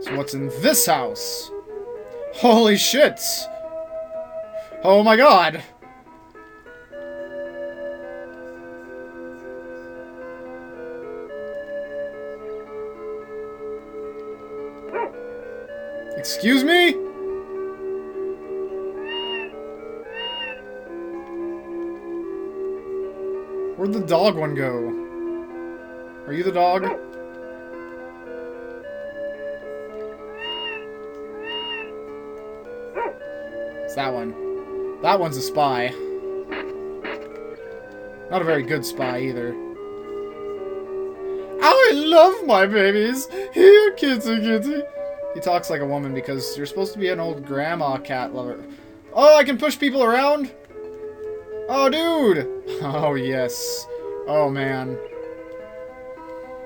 So what's in this house? Holy shit! Oh my god! Excuse me? Where'd the dog one go? Are you the dog? It's that one. That one's a spy. Not a very good spy, either. I love my babies! Here, kitty kitty! He talks like a woman because you're supposed to be an old grandma cat lover. Oh, I can push people around? Oh, dude! Oh, yes. Oh, man.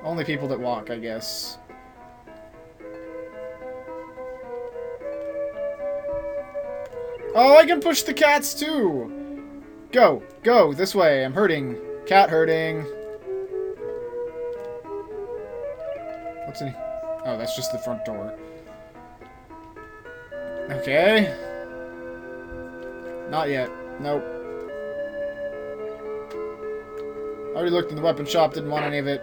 Only people that walk, I guess. Oh, I can push the cats, too! Go! Go! This way! I'm hurting. Cat hurting. What's in... Oh, that's just the front door. Okay. Not yet. Nope. I already looked in the weapon shop, didn't want any of it.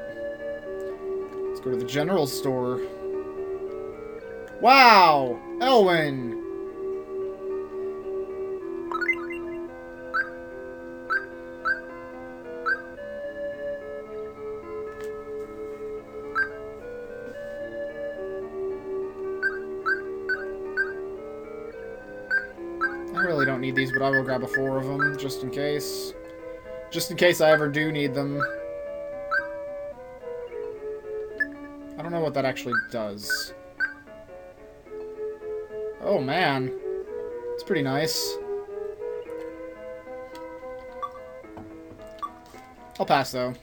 Let's go to the general store. Wow! Elwyn! Need these, but I will grab a four of them, just in case. Just in case I ever do need them. I don't know what that actually does. Oh, man. It's pretty nice. I'll pass, though.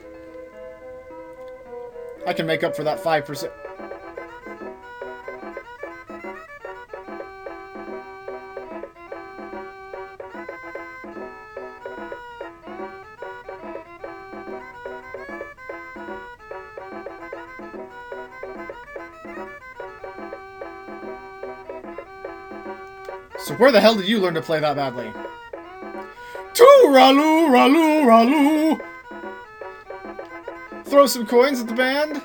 I can make up for that 5%. Where the hell did you learn to play that badly? Too-ra-loo, ra-loo, ra-loo! Throw some coins at the band?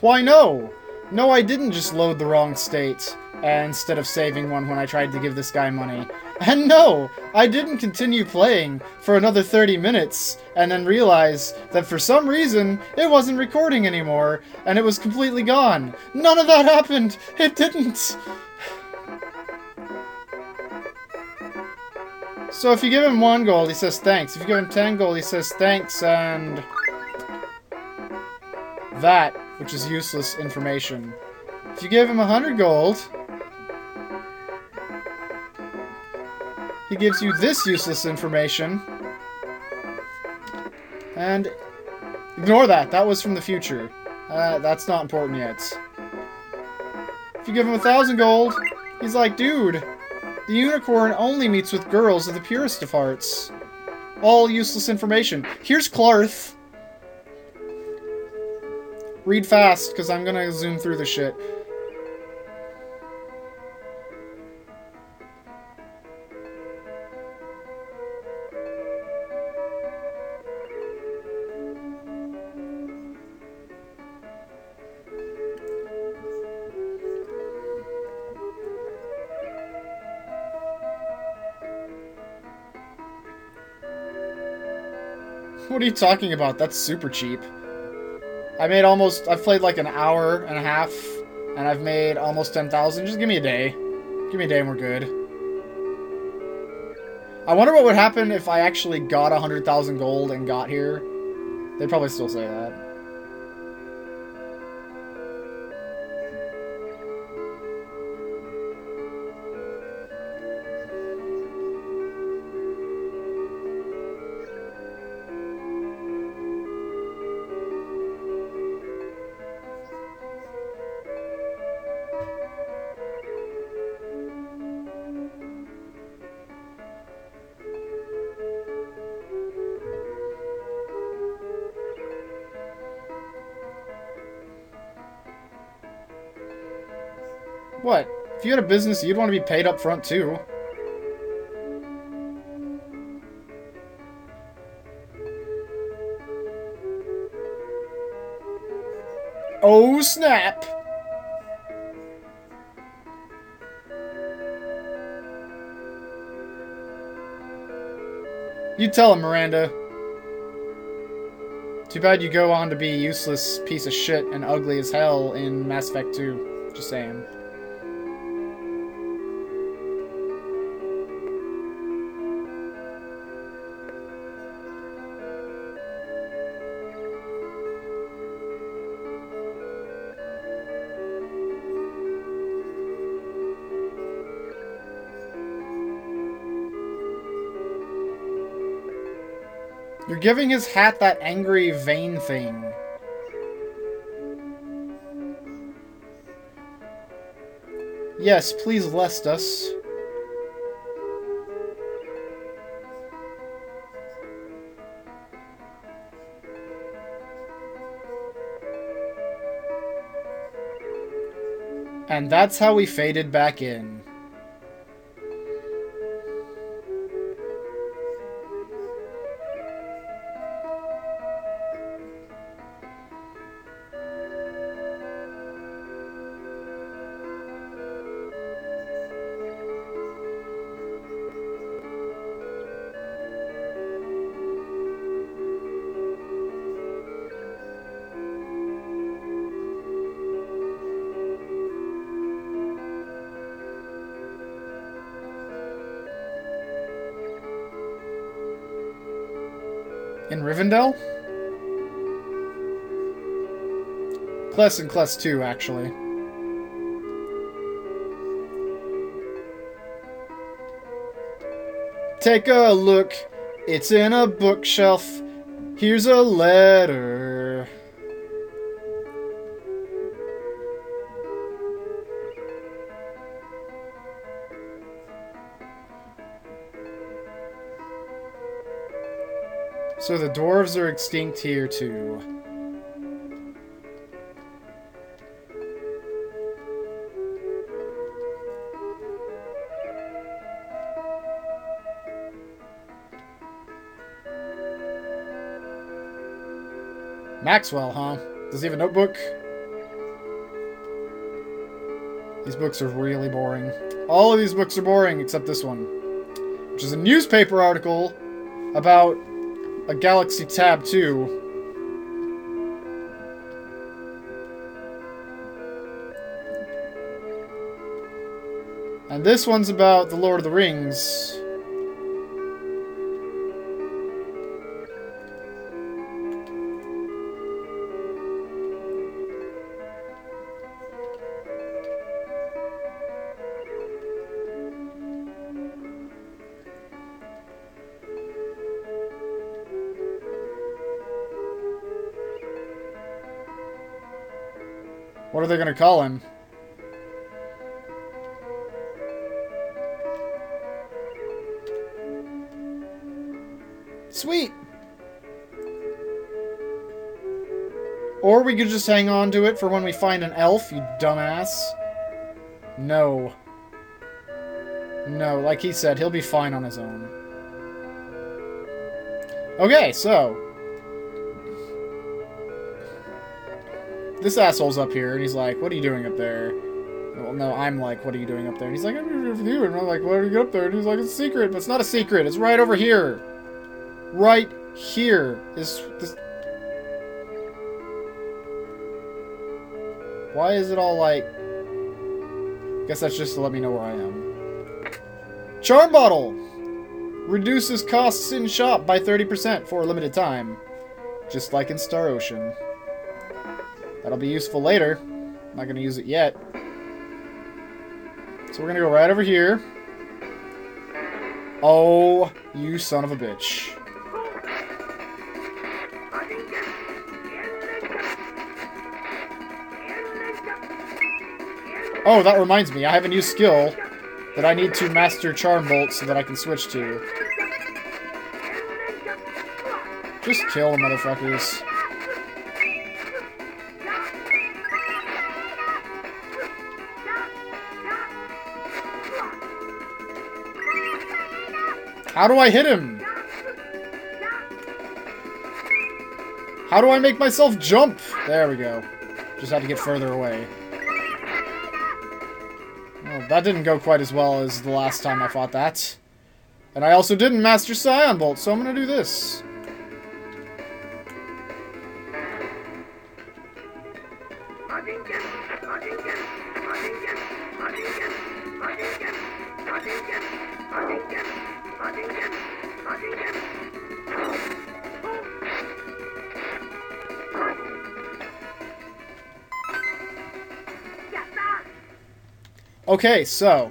Why no? No, I didn't just load the wrong state instead of saving one when I tried to give this guy money. And no, I didn't continue playing for another 30 minutes and then realize that for some reason it wasn't recording anymore and it was completely gone. None of that happened. It didn't. So if you give him one gold, he says thanks. If you give him 10 gold, he says thanks and... That, which is useless information. If you give him 100 gold... He gives you this useless information. And... Ignore that. That was from the future. Uh, that's not important yet. If you give him a thousand gold, he's like, dude, the unicorn only meets with girls of the purest of hearts. All useless information. Here's Klarth. Read fast, because I'm gonna zoom through the shit. You talking about? That's super cheap. I made almost... I've played like an hour and a half, and I've made almost 10,000. Just give me a day. Give me a day and we're good. I wonder what would happen if I actually got 100,000 gold and got here. They'd probably still say that. What? If you had a business, you'd want to be paid up front too. Oh snap! You tell him, Miranda. Too bad you go on to be useless piece of shit and ugly as hell in Mass Effect 2. Just saying. You're giving his hat that angry vein thing. Yes, please lest us. And that's how we faded back in. In Rivendell? Kless and Kless 2, actually. Take a look. It's in a bookshelf. Here's a letter. Dwarves are extinct here too. Maxwell, huh? Does he have a notebook? These books are really boring. All of these books are boring except this one, which is a newspaper article about a Galaxy Tab 2. And this one's about the Lord of the Rings. Are they going to call him? Sweet! Or we could just hang on to it for when we find an elf, you dumbass. No. No, like he said, he'll be fine on his own. Okay, so... This asshole's up here, and he's like, what are you doing up there? Well, no, I'm like, what are you doing up there? And he's like, I'm here with you. And I'm like, what are you up there? And he's like, it's a secret. But it's not a secret. It's right over here. Right here. Is this... Why is it all like... Guess that's just to let me know where I am. Charm Bottle! Reduces costs in shop by 30% for a limited time. Just like in Star Ocean. That'll be useful later. I'm not going to use it yet. So we're going to go right over here. Oh, you son of a bitch. Oh, that reminds me. I have a new skill that I need to master Charm Bolt so that I can switch to. Just kill the motherfuckers. How do I hit him? How do I make myself jump? There we go. Just had to get further away. Well, that didn't go quite as well as the last time I fought that. And I also didn't master Scion Bolt, so I'm gonna do this. Okay, so.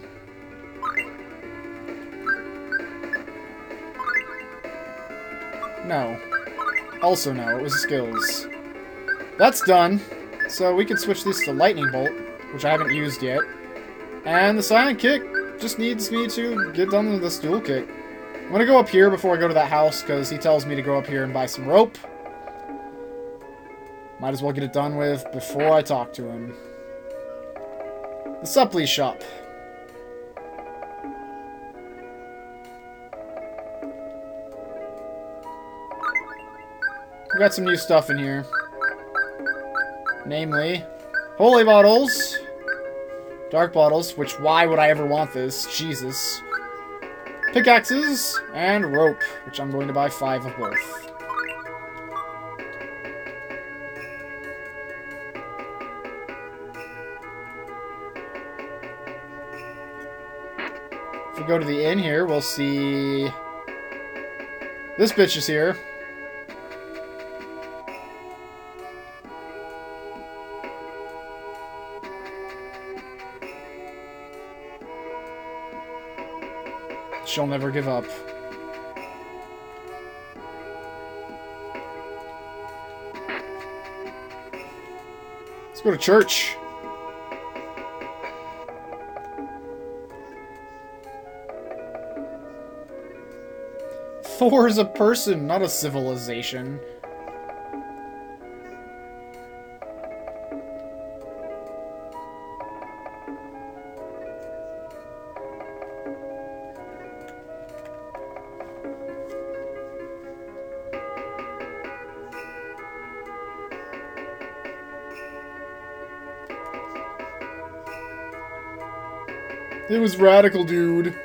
No. Also no, it was skills. That's done. So we can switch this to Lightning Bolt, which I haven't used yet. And the Silent Kick just needs me to get done with this dual kick. I'm gonna go up here before I go to that house, because he tells me to go up here and buy some rope. Might as well get it done with before I talk to him. The supply shop. We got some new stuff in here. Namely, holy bottles, dark bottles, which why would I ever want this? Jesus. Pickaxes, and rope, which I'm going to buy five of both. If we go to the inn here, we'll see... This bitch is here. She'll never give up. Let's go to church. Thor is a person, not a civilization. It was radical, dude.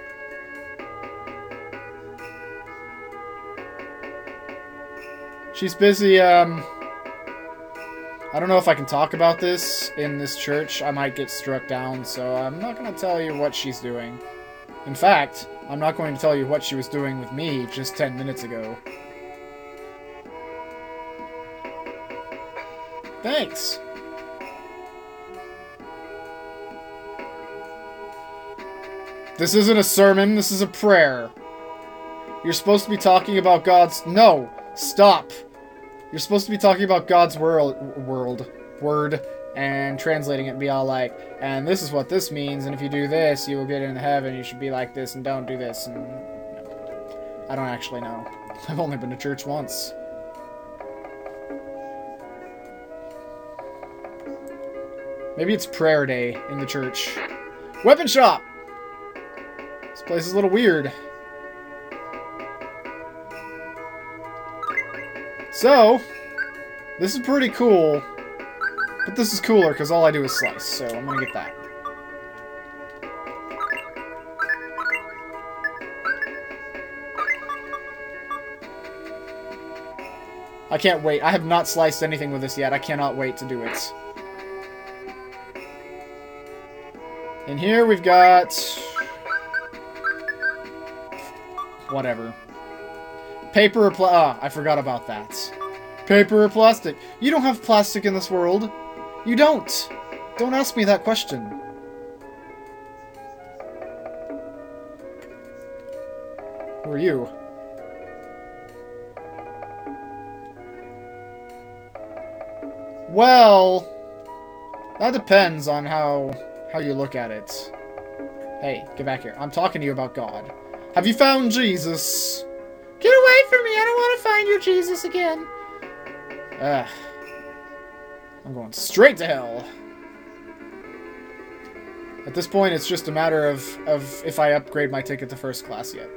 She's busy, um... I don't know if I can talk about this in this church. I might get struck down, so I'm not going to tell you what she's doing. In fact, I'm not going to tell you what she was doing with me just 10 minutes ago. Thanks! This isn't a sermon, this is a prayer. You're supposed to be talking about God's... No! Stop! You're supposed to be talking about God's world, world, word, and translating it and be all like, and this is what this means, and if you do this, you will get into heaven, you should be like this, and don't do this, and... I don't actually know. I've only been to church once. Maybe it's prayer day in the church. Weapon shop! Place is a little weird. So, this is pretty cool. But this is cooler because all I do is slice, so I'm gonna get that. I can't wait. I have not sliced anything with this yet. I cannot wait to do it. And here we've got Whatever. Paper or pla- Ah, I forgot about that. Paper or plastic? You don't have plastic in this world. You don't. Don't ask me that question. Who are you? Well, that depends on how how you look at it. Hey, get back here. I'm talking to you about God. Have you found Jesus? Get away from me! I don't want to find your Jesus again. Ugh. I'm going straight to hell. At this point, it's just a matter of, of if I upgrade my ticket to first class yet.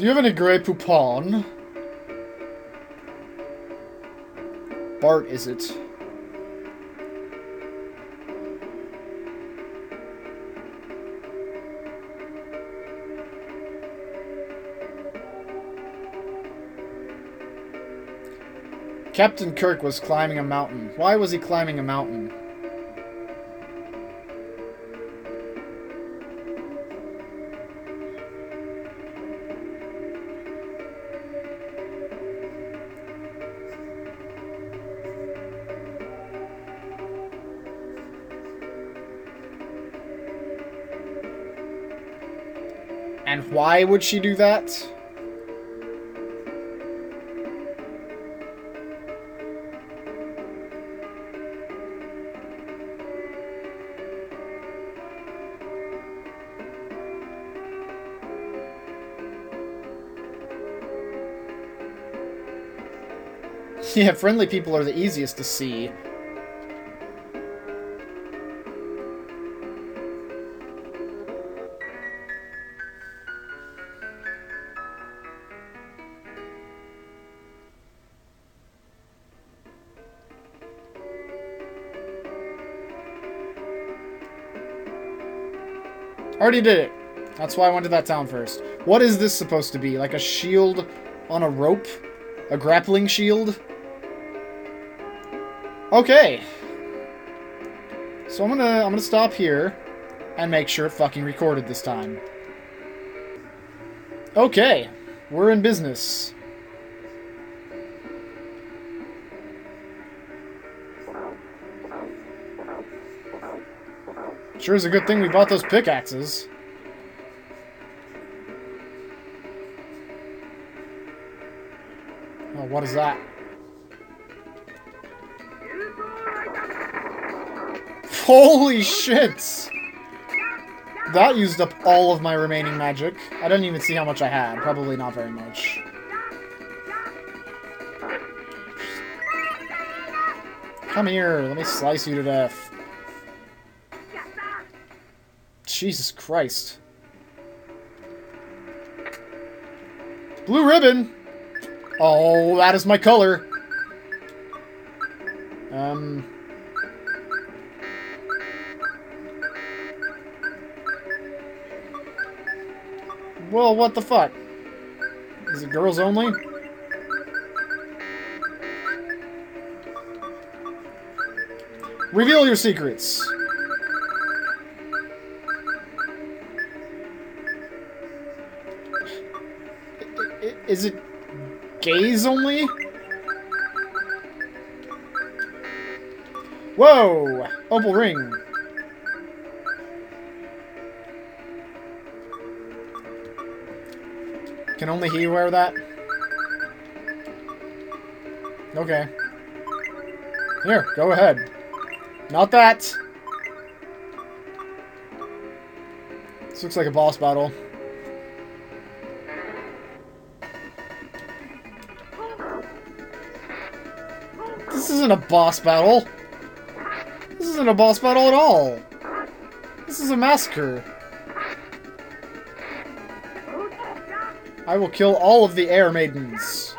Do you have any Grey Poupon? Bart, is it? Captain Kirk was climbing a mountain. Why was he climbing a mountain? And why would she do that? Yeah, friendly people are the easiest to see. Already did it. That's why I went to that town first. What is this supposed to be? Like a shield on a rope? A grappling shield? Okay. So I'm gonna I'm gonna stop here and make sure it fucking recorded this time. Okay, we're in business. Sure is a good thing we bought those pickaxes. Oh, what is that? Holy shit! That used up all of my remaining magic. I didn't even see how much I had. Probably not very much. Come here, let me slice you to death. Jesus Christ. Blue ribbon! Oh, that is my color. Um... Well, what the fuck? Is it girls only? Reveal your secrets. Is it gays only? Whoa! Opal ring. Can only he wear that? Okay. Here, go ahead. Not that! This looks like a boss battle. This isn't a boss battle! This isn't a boss battle at all! This is a massacre! I will kill all of the air maidens.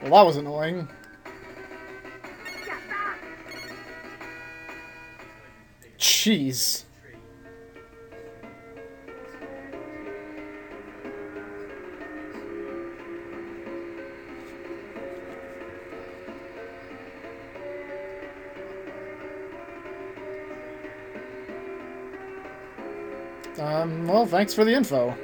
Well, that was annoying. Jeez. Um, well, thanks for the info.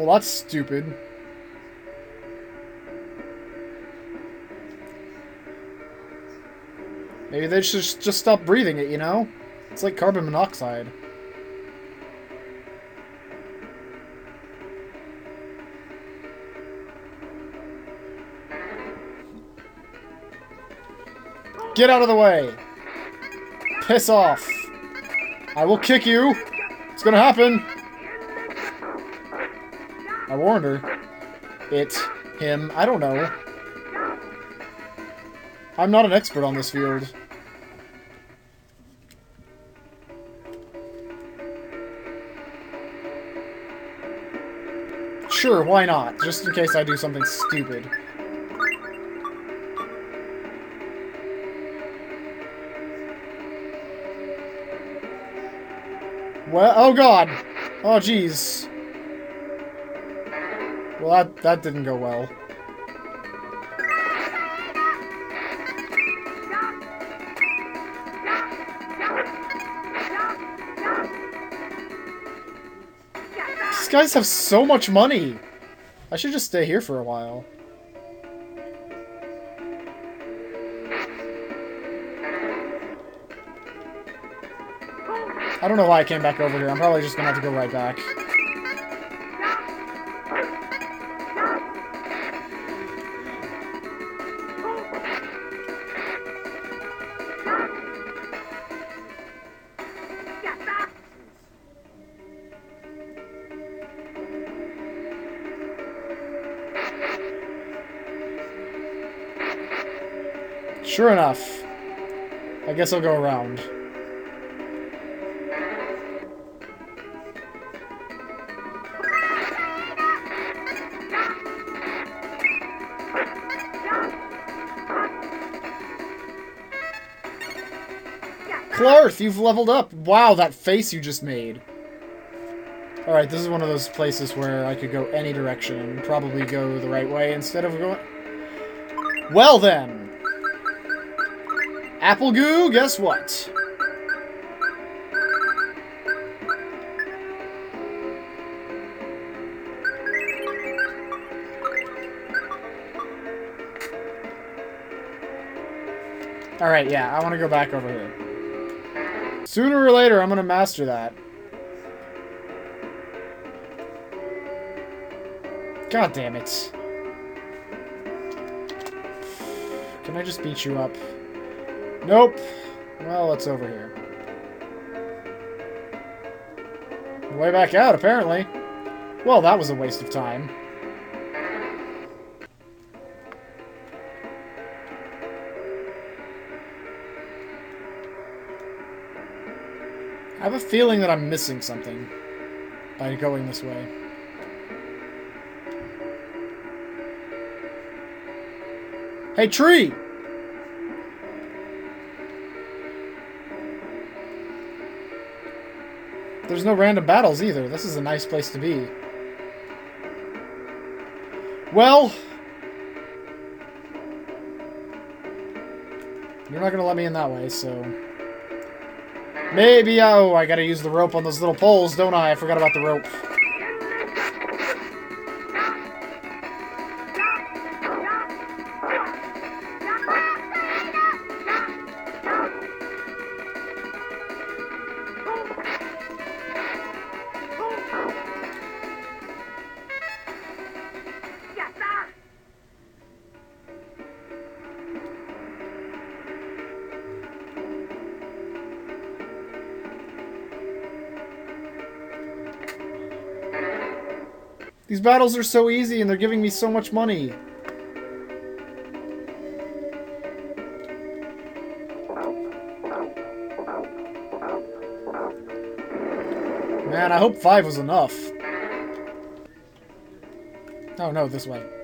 Well, that's stupid. Maybe they should just stop breathing it, you know? It's like carbon monoxide. Get out of the way! Piss off! I will kick you! It's gonna happen! Her. It, him, I don't know. I'm not an expert on this field. Sure, why not? Just in case I do something stupid. Well, oh god! Oh jeez. Well, that, that didn't go well. These guys have so much money! I should just stay here for a while. I don't know why I came back over here. I'm probably just gonna have to go right back. Sure enough. I guess I'll go around. Klarth, you've leveled up. Wow, that face you just made. Alright, this is one of those places where I could go any direction and probably go the right way instead of going... Well then! Apple goo, guess what? Alright, yeah, I want to go back over here. Sooner or later, I'm going to master that. God damn it. Can I just beat you up? Nope. Well, it's over here. Way back out, apparently. Well, that was a waste of time. I have a feeling that I'm missing something by going this way. Hey, tree! There's no random battles either. This is a nice place to be. Well... You're not gonna let me in that way, so... Maybe, oh, I gotta use the rope on those little poles, don't I? I forgot about the rope. These battles are so easy and they're giving me so much money. Man, I hope five was enough. Oh no, this way.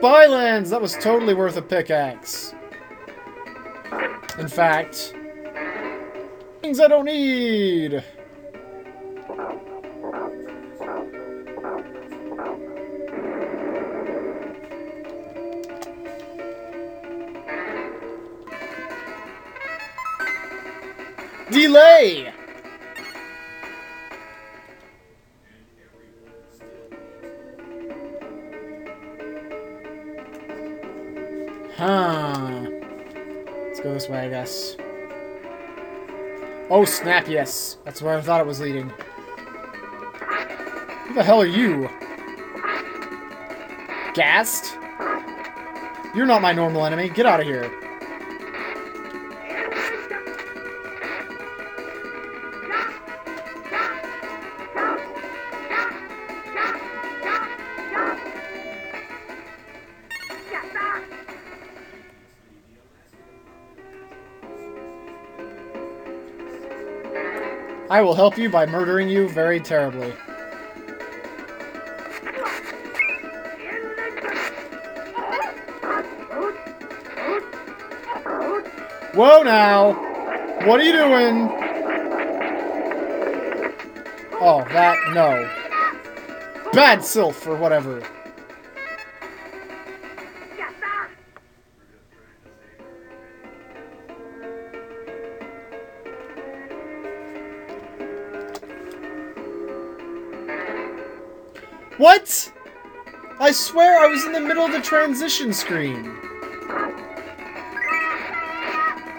Spylands! That was totally worth a pickaxe. In fact, things I don't need. Oh, snap, yes. That's where I thought it was leading. Who the hell are you? Ghast? You're not my normal enemy. Get out of here. I will help you by murdering you very terribly. Whoa now! What are you doing? Oh, that, no. Bad Sylph, or whatever. What? I swear I was in the middle of the transition screen.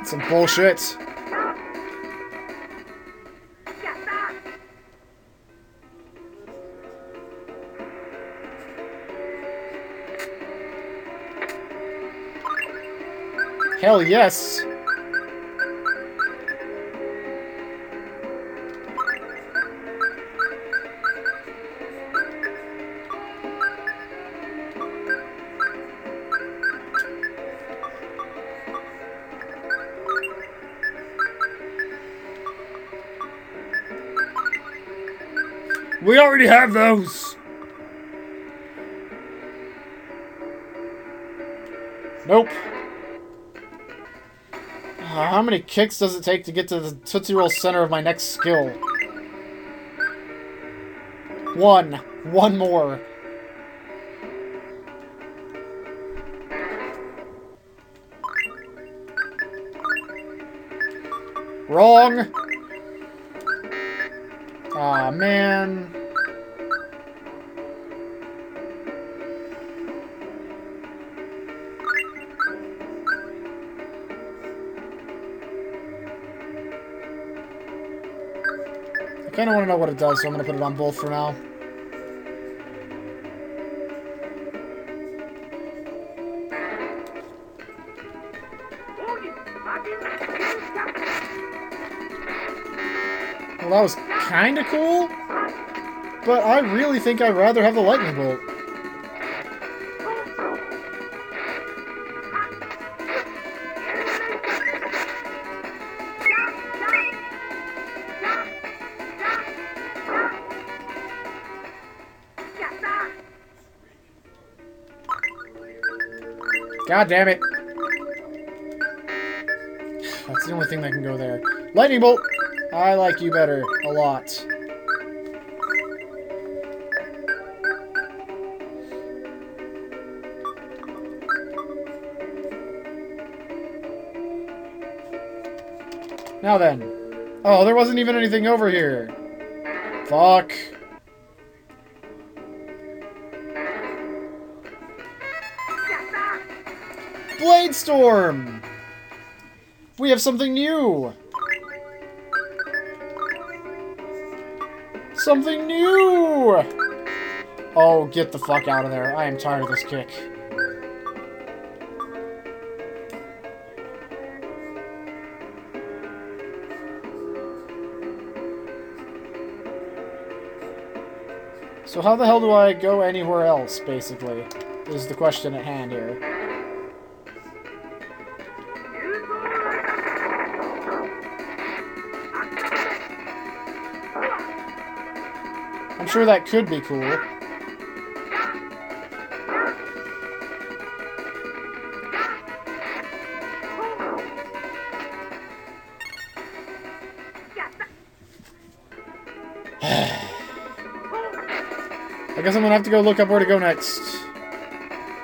Some bullshit. Hell yes. We already have those. Nope. Uh, how many kicks does it take to get to the Tootsie Roll center of my next skill? One. One more. Wrong! Aw, man. Kind of want to know what it does, so I'm going to put it on both for now. Well, that was kind of cool, but I really think I'd rather have the lightning bolt. God damn it. That's the only thing that can go there. Lightning bolt! I like you better. A lot. Now then. Oh, there wasn't even anything over here. Fuck. Storm! We have something new! Something new! Oh, get the fuck out of there. I am tired of this kick. So how the hell do I go anywhere else, basically? Is the question at hand here. Sure that could be cool. I guess I'm gonna have to go look up where to go next.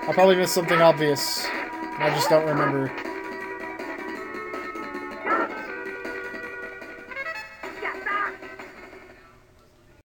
I'll probably miss something obvious. I just don't remember.